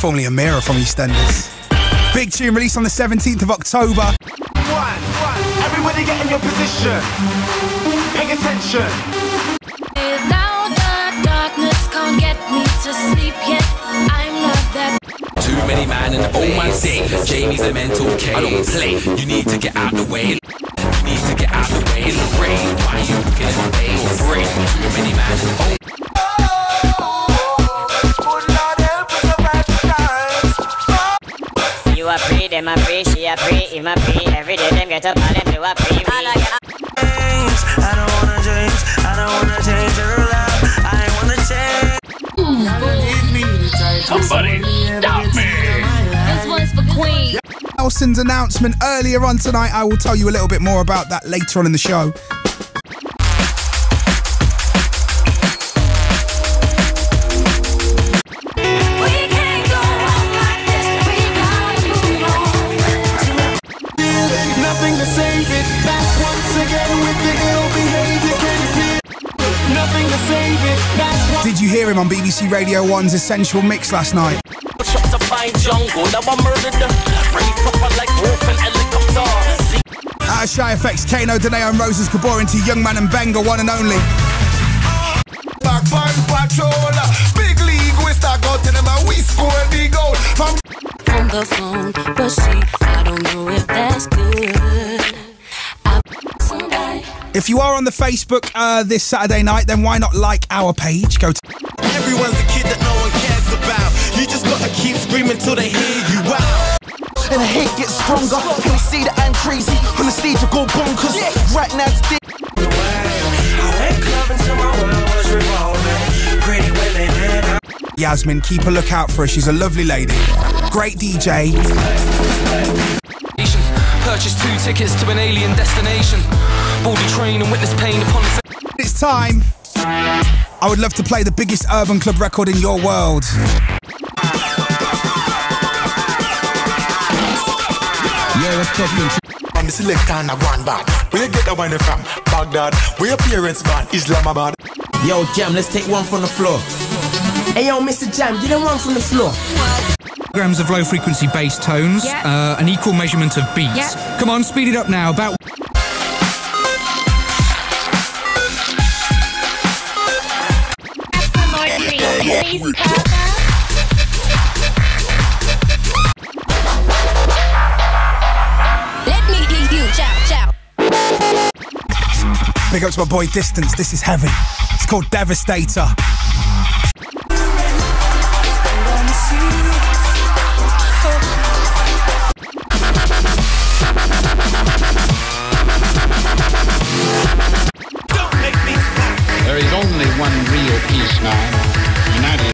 Formerly Amira from EastEnders. Big tune released on the 17th of October. One, one. Everybody get in your position. Pay attention. Now the darkness can't get me to sleep yet. I'm not that. Too many man in the place. Oh my day. Jamie's a mental case. I don't play. You need to get out the way. You need to get out the way. Rain, why you looking at You a pre, them a pre, she a pre, him a pre. Every day them get up and them do a pre. I like it. I don't wanna change, I don't wanna change your love. I wanna change. Somebody stop me! This one's for Queen. Nelson's announcement earlier on tonight. I will tell you a little bit more about that later on in the show. You hear him on BBC Radio 1's Essential Mix last night? Shots of fine jungle, now I murdered the Free proper like wolf and helicopter. See, Out of Shy FX, Kano, Danae and Roses Gabor into Young Man and Benga, one and only. back patrol. Big league, we start go to them and we score the goal. From On the phone, but she, If you are on the Facebook uh, this Saturday night, then why not like our page? Go to Everyone's a kid that no one cares about. You just gotta keep screaming till they hear you out. And the hate gets stronger. You'll see that I'm crazy. On the stage, I go bonkers. Right now, it's di- I went clubbing till my world was revolving. Pretty women and I Yasmin. Keep a lookout for her. She's a lovely lady. Great DJ. Purchase two tickets to an alien destination. Board the train and witness pain upon the. It's time. I would love to play the biggest urban club record in your world. Yeah, what's poppin'? I'm the selector and I one bad. Where you get that one from? Baghdad. Where your parents born? Islamabad. Yo, Jam, let's take one from the floor. Hey, yo, Mr. Jam, get one from the floor. grams of low frequency bass tones, Yeah. uh, an equal measurement of beats. Yeah. Come on, speed it up now. About Big up to my boy Distance, this is heaven. It's called Devastator. There is only one real peace now. United.